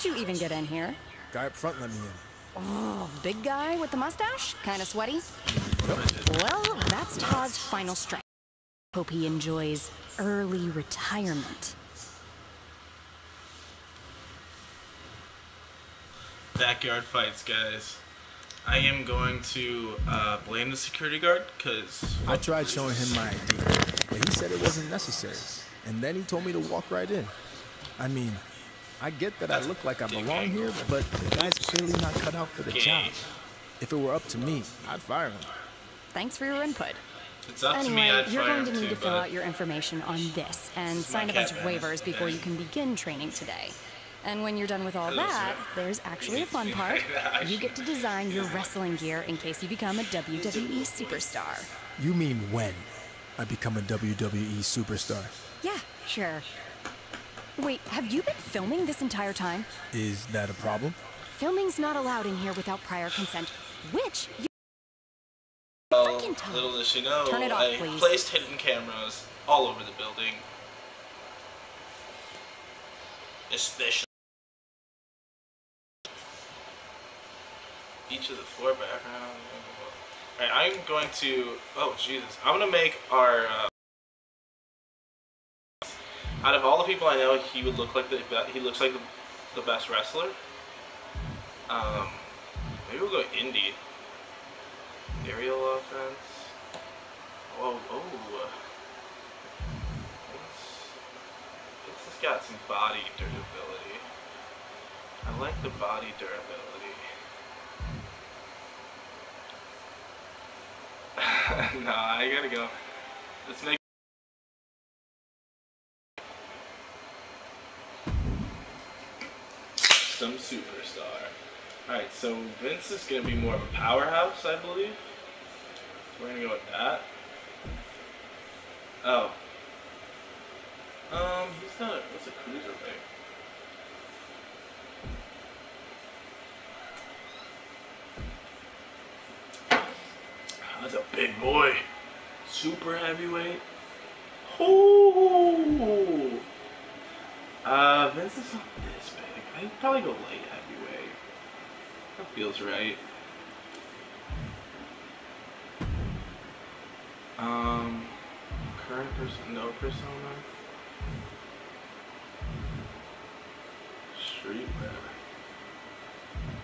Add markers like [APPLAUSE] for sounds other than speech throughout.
did you even get in here? Guy up front let me in. Oh, big guy with the mustache? Kinda sweaty? Well, that's Todd's final strike. Hope he enjoys early retirement. Backyard fights, guys. I am going to uh, blame the security guard because I tried showing him my ID, but he said it wasn't necessary. And then he told me to walk right in. I mean, I get that I look like I belong here, but the guy's clearly not cut out for the job. If it were up to me, I'd fire him. Thanks for your input. it's up to Anyway, me. I'd you're fire going to need too, to fill out your information on this and sign a bunch of waivers before you can begin training today. And when you're done with all that, there's actually a fun part. be like that. You get to design your wrestling gear in case you become a WWE superstar. You mean when I become a WWE superstar? Yeah, sure. Wait, have you been filming this entire time? Is that a problem? Filming's not allowed in here without prior consent, which you Well, little does she know, Turn it off, I please. placed hidden cameras all over the building. Especially each of the four backgrounds. Alright, I'm going to. Oh, Jesus. I'm going to make our. Uh, out of all the people I know, he would look like the. He looks like the, the best wrestler. Um, maybe we'll go indie. Aerial offense. Whoa, oh. It's, it's got some body durability. I like the body durability. [LAUGHS] nah, I gotta go. Let's make. Some superstar. Alright, so Vince is gonna be more of a powerhouse, I believe. We're gonna go with that. Oh. Um, he's not. What's a cruiserweight? That's a big boy. Super heavyweight. Oh. Uh, Vince is not this. I'd probably go light heavyweight. That feels right. Um, current person, no persona. Streetwear.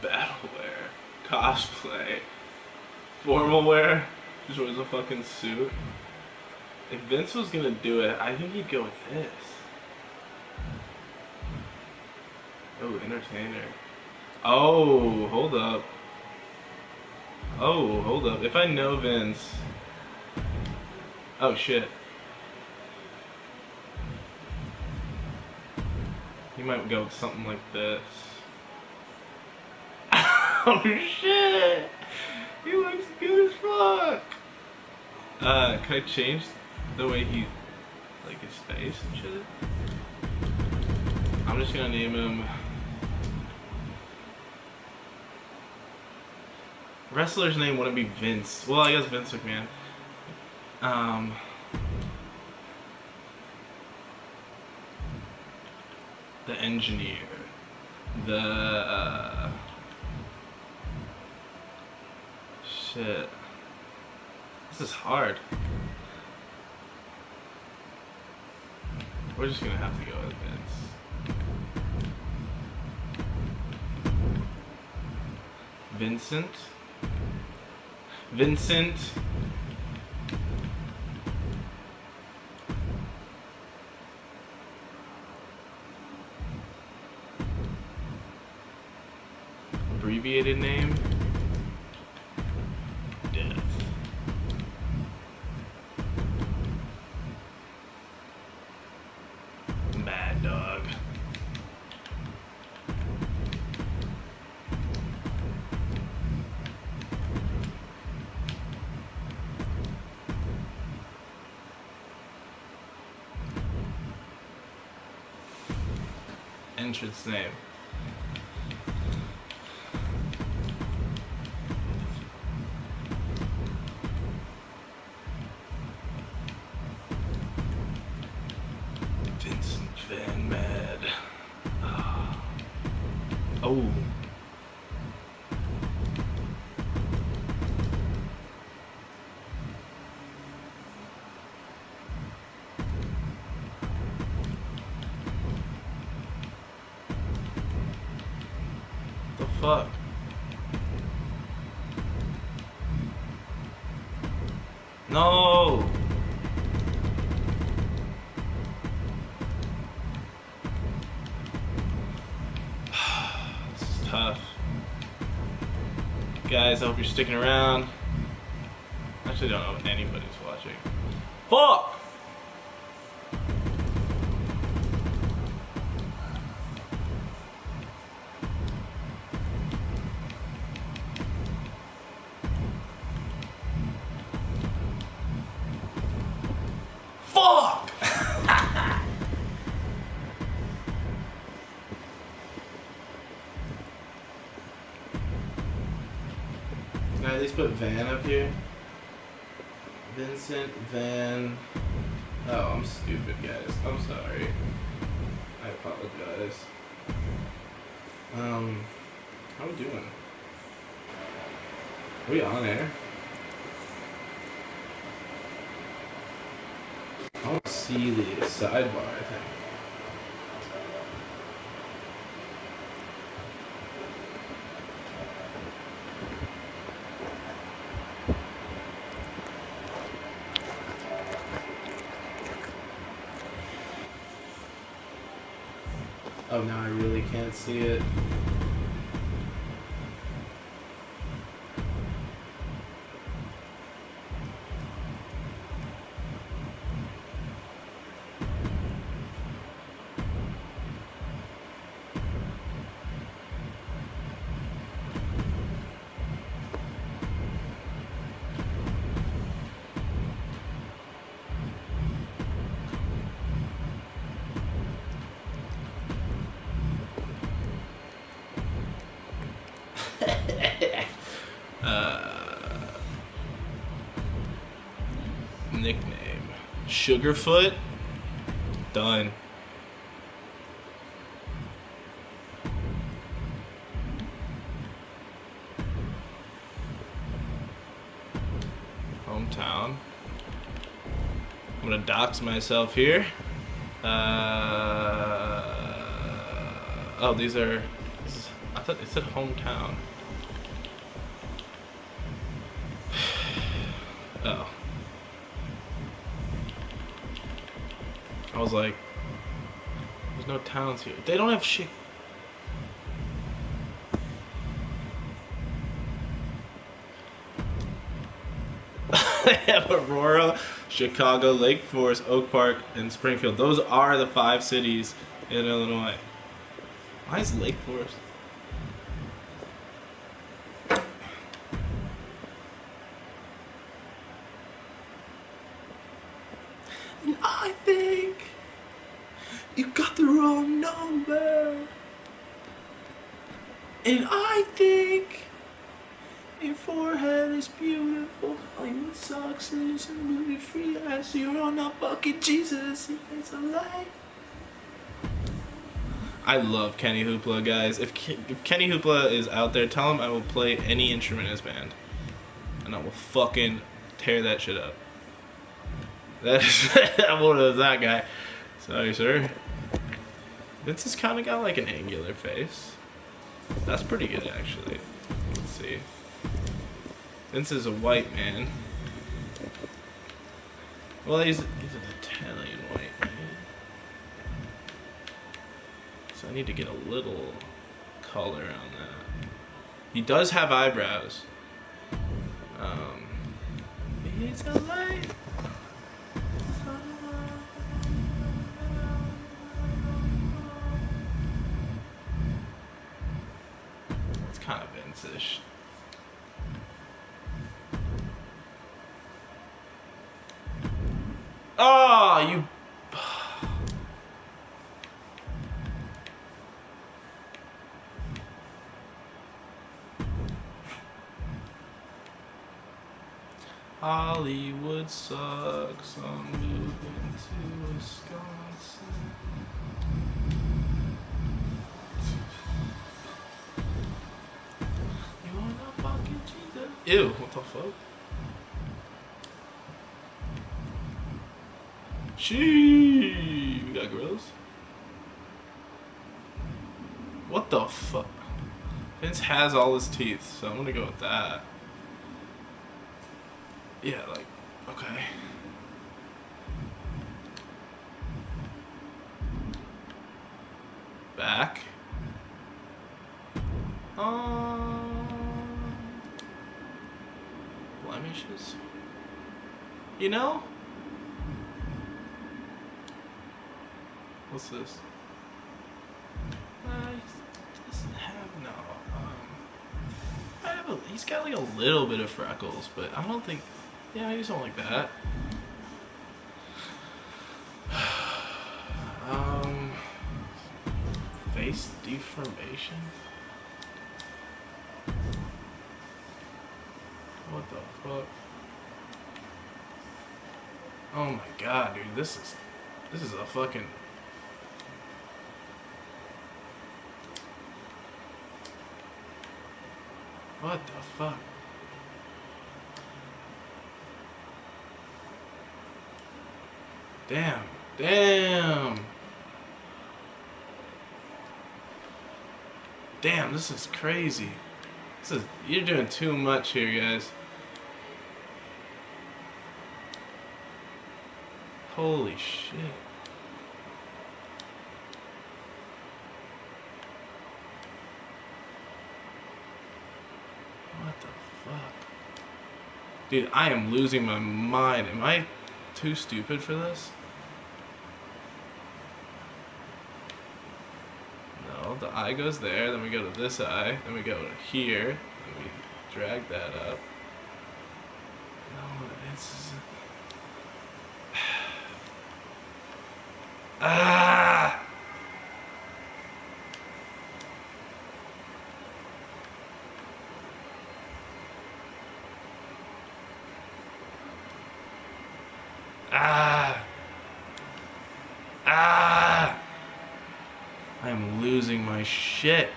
Battle wear. Cosplay. Formal wear. Just wears a fucking suit. If Vince was gonna do it, I think he'd go with this. Oh, entertainer. Oh, hold up. Oh, hold up. If I know Vince. Oh shit. He might go with something like this. [LAUGHS] oh shit! He looks good as fuck! Uh, can I change the way he, like his face and shit? I'm just gonna name him. Wrestler's name wouldn't be Vince. Well, I guess Vince McMahon. Um. The engineer. The. Uh, shit. This is hard. We're just gonna have to go with Vince. Vincent. Vincent. Abbreviated name. Entrance name. Vincent Van Mad. Ah. Oh. Guys, I hope you're sticking around. I actually don't know if anybody's watching. Fuck! Least put Van up here? Vincent Van. Oh, I'm stupid, guys. I'm sorry. I apologize. Um, how we doing? Are we on air? I don't see the sidebar, I think. Now I really can't see it. Sugarfoot. Done. Hometown. I'm gonna dox myself here. Uh, oh, these are. I thought it said hometown. Oh. I was like, there's no towns here. They don't have shit. [LAUGHS] they have Aurora, Chicago, Lake Forest, Oak Park, and Springfield. Those are the five cities in Illinois. Why is Lake Forest? And I think you got the wrong number. And I think your forehead is beautiful. Hollywood sucks and it's a movie free ass. You're on a bucket, Jesus. I love Kenny Hoopla, guys. If, Ke- if Kenny Hoopla is out there, tell him I will play any instrument in his band. And I will fucking tear that shit up. That is, [LAUGHS] I'm that guy. Sorry, sir. Vince has kind of got like an angular face. That's pretty good, actually. Let's see. Vince is a white man. Well, he's, he's an Italian white man. So I need to get a little color on that. He does have eyebrows. Um, it's a light. Kind of Vince-ish. Oh, you... Hollywood sucks. I'm moving to Wisconsin. You wanna fucking cheat? Ew, what the fuck? Gee, we got grills. What the fuck? Vince has all his teeth, so I'm gonna go with that. Yeah, like, okay. Back. Um, blemishes. You know? What's this? Uh. Um, he's got like a little bit of freckles, but I don't think. Yeah, maybe something like that. [SIGHS] um, face deformation. What the fuck? Oh my god, dude, this is this is a fucking What the fuck? Damn. Damn. Damn, this is crazy. This is you're doing too much here, guys. Holy shit. What the fuck? Dude, I am losing my mind. Am I too stupid for this? No, the eye goes there, then we go to this eye, then we go to here, and we drag that up. No, it's. [SIGHS] Ah! Ah! Ah! I am losing my shit.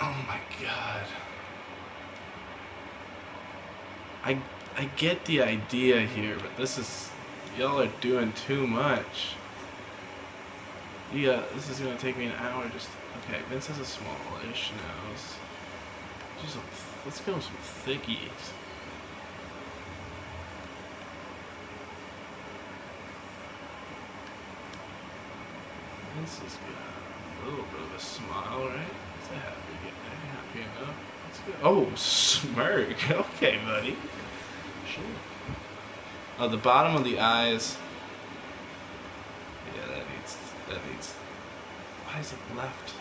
Oh my god. I I get the idea here, but this is y'all are doing too much. Yeah, this is gonna take me an hour just okay, Vince has a smallish nose. Just let's go with some thickies. Vince has got a little bit of a smile, right? He's a happy guy, happy enough. That's good. Oh, smirk. [LAUGHS] Okay, buddy. Sure. Oh, the bottom of the eyes. Yeah, that needs. That needs. Why is it left?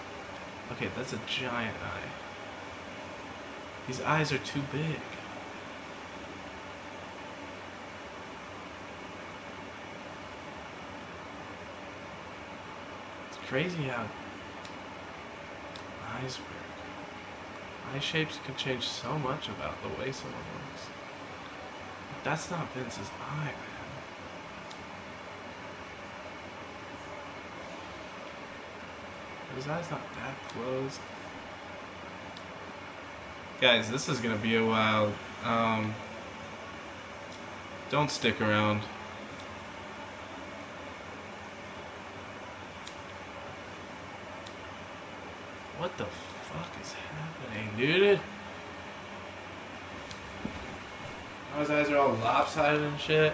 Okay, that's a giant eye. These eyes are too big. Crazy how eyes work. Eye shapes can change so much about the way someone looks. That's not Vince's eye, man. His eye's not that closed. Guys, this is gonna be a while. Um, don't stick around. What the fuck is happening, dude? His eyes are all lopsided and shit.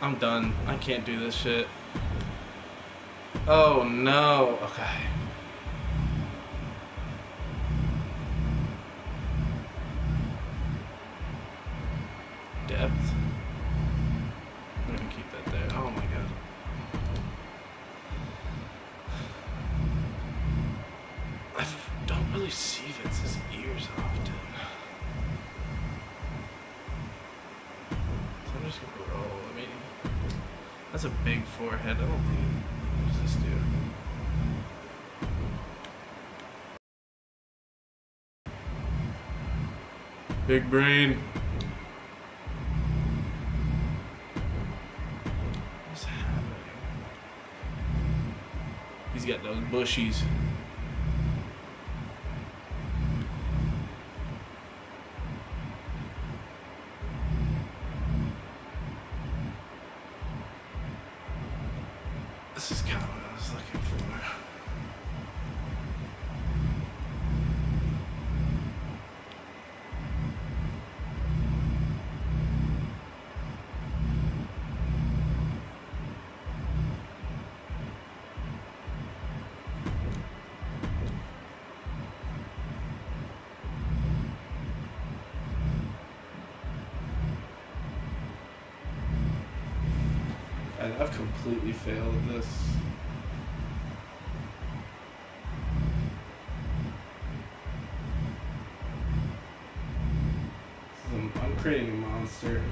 I'm done. I can't do this shit. Oh no. Okay. Big brain. What's happening? He's got those bushies. I've completely failed at this. I'm creating a monster.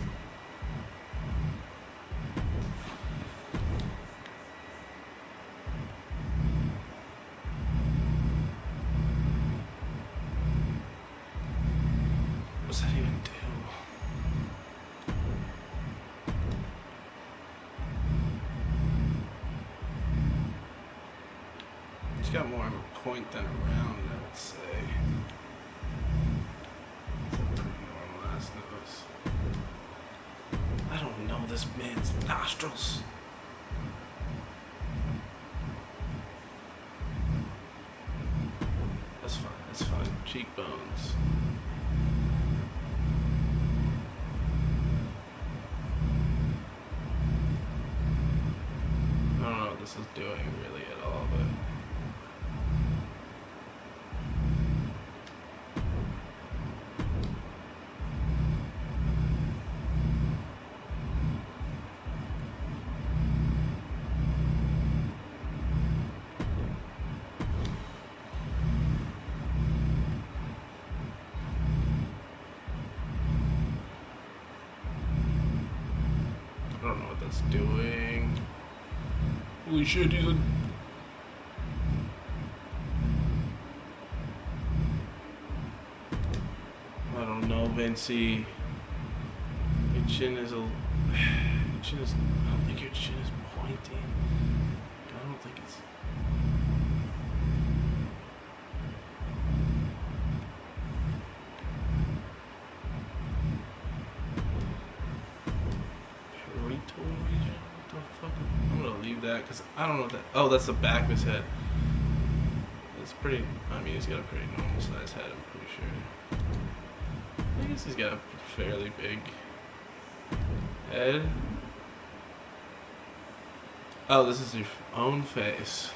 This man's nostrils. That's fine, that's fine. Cheekbones. I don't know what this is doing really at all, but. I what that's doing. Holy shit, a. I don't know, Vinci. Your chin is a. [SIGHS] Your chin is. I don't think your chin is pointing. I don't think it's. Parietal region? What the fuck? I'm gonna leave that because I don't know what that. Oh, that's the back of his head. It's pretty. I mean, he's got a pretty normal sized head. I'm pretty sure. I guess he's got a fairly big head. Oh, this is your own face.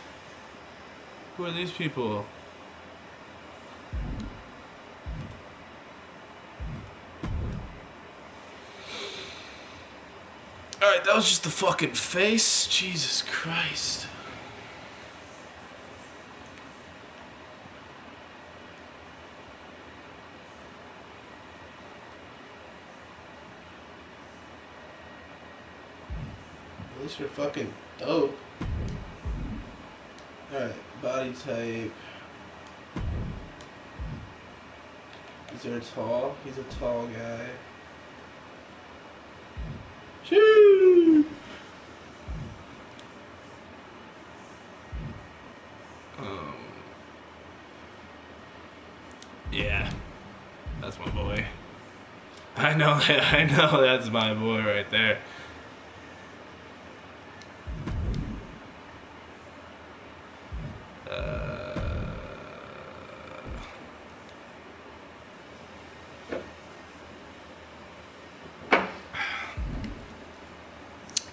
Who are these people? That was just the fucking face. Jesus Christ. At least you're fucking dope. Alright, body type. Is there a tall? He's a tall guy. Shoo! Um. Yeah, that's my boy. I know, [LAUGHS] I know, that's my boy right there. Uh,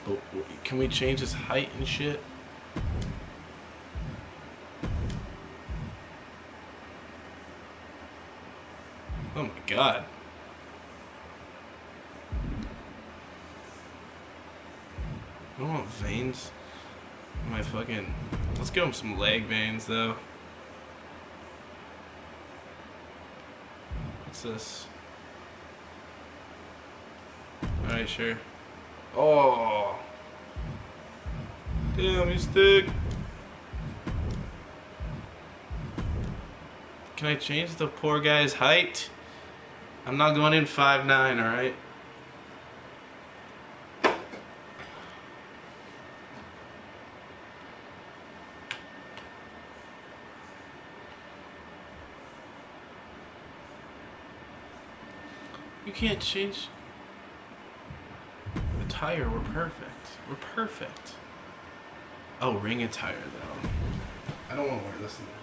But can we change his height and shit? Oh my god. I don't want veins. My fucking. Let's give him some leg veins though. What's this? Alright, sure. Oh. Damn, he's thick. Can I change the poor guy's height? I'm not going in 5'9", alright? You can't change the tire. We're perfect. We're perfect. Oh, ring attire though. I don't want to wear this in the ring.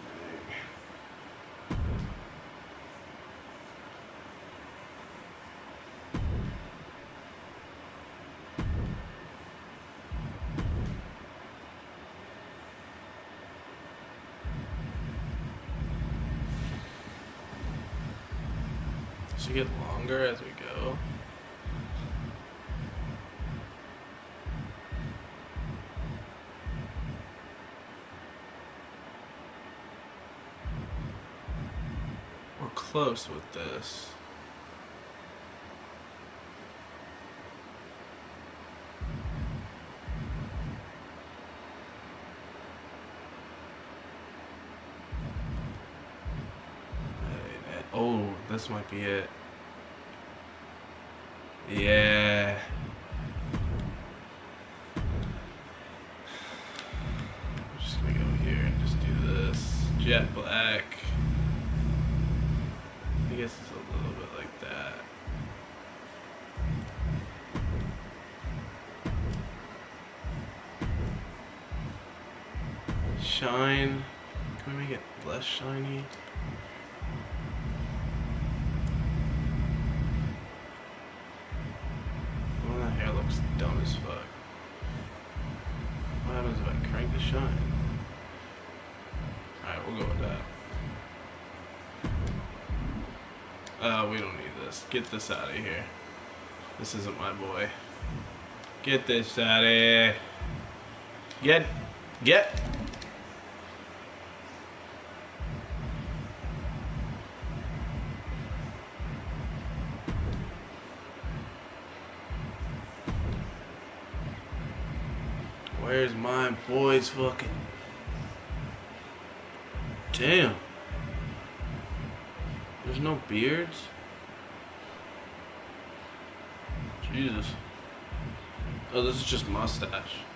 Should get longer as we go. We're close with this. Oh, this might be it. Yeah. Just gonna go here and just do this. Jet black. I guess it's a little bit like that. Shine. Can we make it less shiny? Well, that hair looks dumb as fuck. What happens if I crank the shine? Alright, we'll go with that. Uh, we don't need this. Get this out of here. This isn't my boy. Get this out of here. Get. Get. Where's my boy's fucking. Damn. There's no beards? Jesus. Oh, this is just mustache.